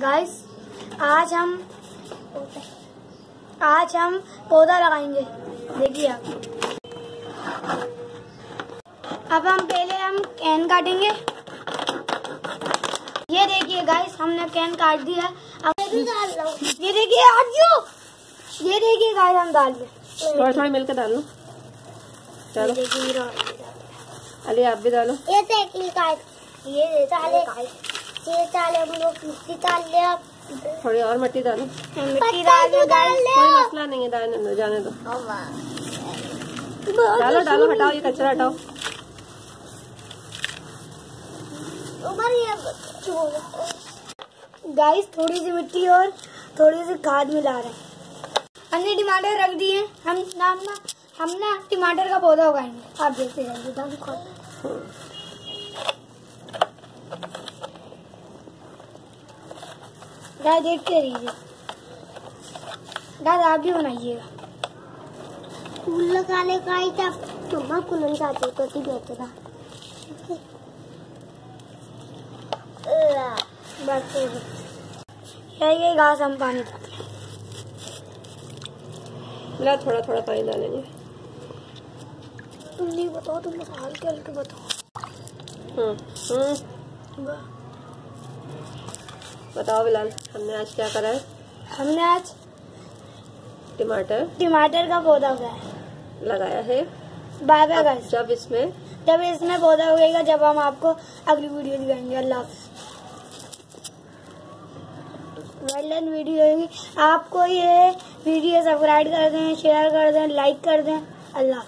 Guys आज हम आज हम पौधा लगाएँगे। देखिए आप। अब हम पहले हम कैन काटेंगे। ये देखिए गाइस हमने कैन काट दिया अब ये देखिए आजू ये देखिए गाइस हम डाल दिए। थोड़ा थोड़ा मिलकर डाल लो। चलो। देखिए। अली आप भी डालो। ये टेक्निक है ये चाले ये चाले हम लोग मिट्टी डाल। ले थोड़ी और मिट्टी डालो मिट्टी डाल दो कोई मसला नहीं है डालने दो जाने दो। डालो डालो हटाओ ये कचरा हटाओ। गाइस थोड़ी सी मिट्टी और थोड़ी सी खाद मिला रहे हैं। हमने टमाटर रख दिए। हम ना ना हम ना टमाटर का पौधा उगाएँगे। आप देखते जाइए गाय देखते रहिए। गाय आप भी बनाइएगा फूल लगाने का ही तब तुम्हारा कुलन चाहते तो था बस यही ये घास हम पानी डालते हैं। ला थोड़ा थोड़ा पानी डालेंगे। तुम नहीं बताओ तुम हल्के हल्के बताओ। हम्म हम्म। बताओ बिलाल हमने आज क्या करा है? हमने आज टमाटर। टमाटर का पौधा उगाया लगाया है। बाय बाय जब इसमें जब इसमें पौधा उगेगा जब हम आपको अगली वीडियो दिखाएँगे। अल्लाह वेल डन वीडियो होगी। आपको ये वीडियो सब्सक्राइब कर दें शेयर कर दें लाइक कर दें। अल्लाह।